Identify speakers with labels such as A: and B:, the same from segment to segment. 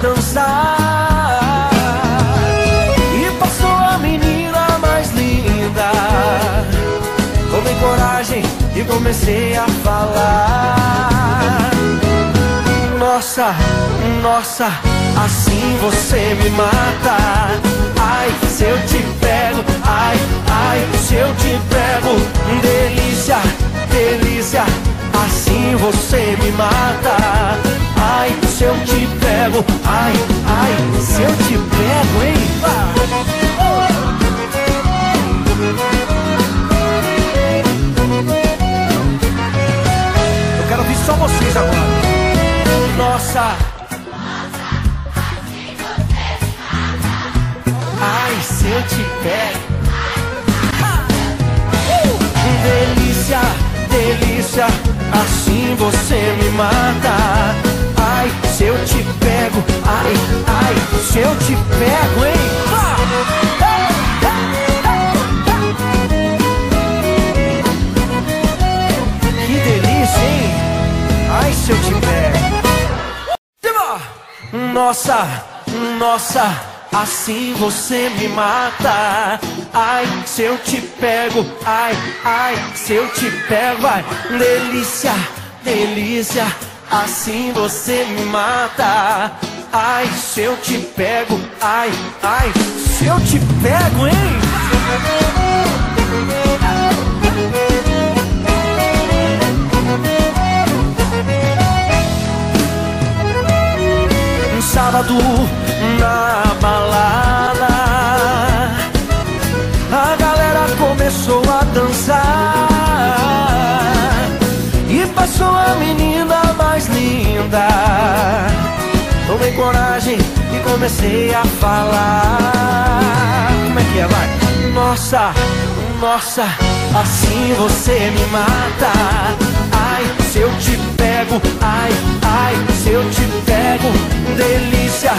A: dançar e passou a menina mais linda. Tomei coragem e comecei a falar. Nossa, nossa, assim você me mata. Ai, se eu te pego, ai, ai, se eu te pego, delícia, delícia, assim você me mata. Ai, se eu te pego, ai, ai, se eu te pego, hein? Eu quero ouvir só vocês agora. Nossa. Ai, se eu te pego. Delícia, delícia, assim você me mata. Pego, ai, ai, se eu te pego, hein? Que delícia, hein? Ai, se eu te pego. Nossa, nossa, assim você me mata. Ai, se eu te pego, ai, ai, se eu te pego, ai, delícia, delícia, assim você me mata. Ai, se eu te pego, ai, ai, se eu te pego, hein? Um sábado coragem e comecei a falar. Como é que é, vai? Nossa, nossa, assim você me mata. Ai, se eu te pego, ai, ai, se eu te pego, delícia,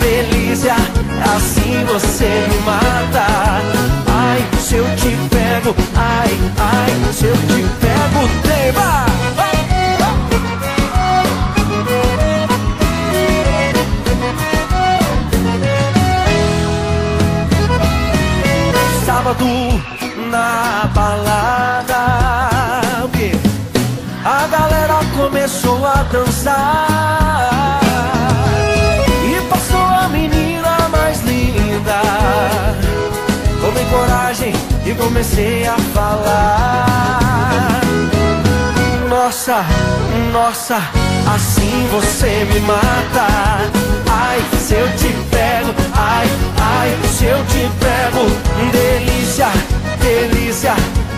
A: delícia, assim você me mata. Ai, se eu te pego, ai, ai, se eu te pego, tema. Na balada? A galera começou a dançar e passou a menina mais linda. Tomei coragem e comecei a falar. Nossa, nossa, assim você me mata. Ai, se eu te ai, ai, se eu te pego, delícia, delícia,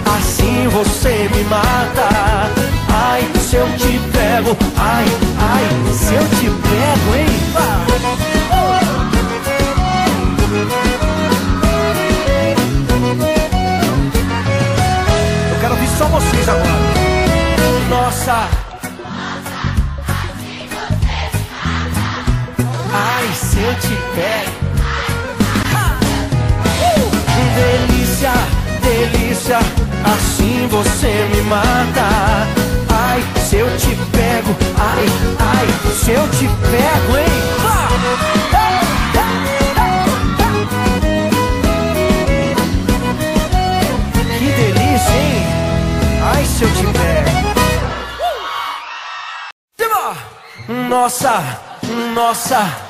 A: assim você me mata. Ai, se eu te pego, ai, ai, se eu te pego, hein? Eu quero ouvir só vocês agora. Nossa. eu te pego. Uh! Delícia, delícia, assim você me mata. Ai, se eu te pego, ai, ai, se eu te pego, hein? Que delícia, hein? Ai, se eu te pego. Nossa, nossa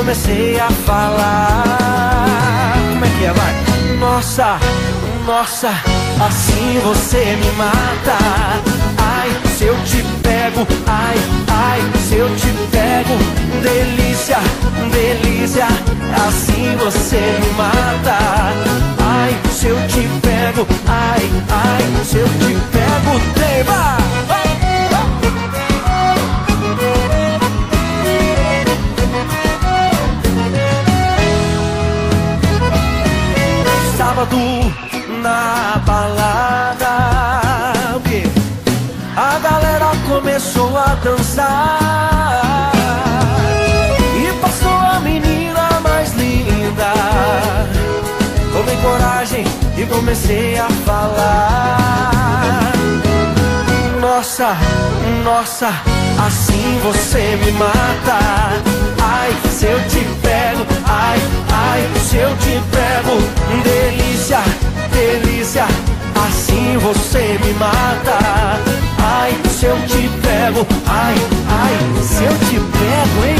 A: Comecei a falar. Como é que é, vai? Nossa, nossa, assim você me mata. Ai, se eu te pego, ai, ai, se eu te pego, delícia, delícia, assim você me mata. Ai, se eu te pego, ai, ai, se eu te pego, tema. Na balada? A galera começou a dançar. E passou a menina mais linda. Tomei coragem e comecei a falar. Nossa, nossa, assim você me mata. Ai, se eu te pego, ai, ai, se eu te pego você me mata Ai, se eu te pego, ai, ai, se eu te pego, hein?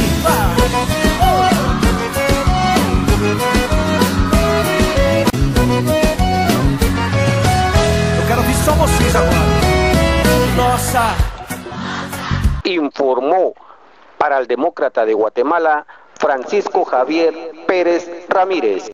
A: Eu quero ouvir só vocês agora. Nossa,
B: informó para el demócrata de Guatemala Francisco Javier Pérez Ramírez.